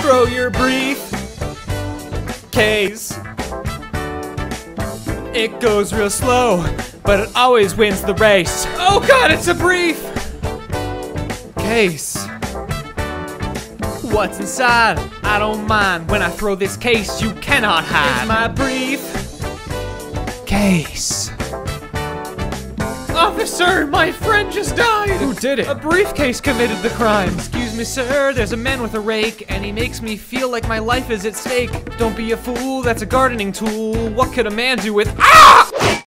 Throw your brief case. It goes real slow, but it always wins the race. Oh god, it's a brief case. What's inside? I don't mind. When I throw this case, you cannot hide. It's my brief case. Officer, my friend just died! Who did it? A briefcase committed the crime. Excuse me, sir, there's a man with a rake, and he makes me feel like my life is at stake. Don't be a fool, that's a gardening tool. What could a man do with- Ah!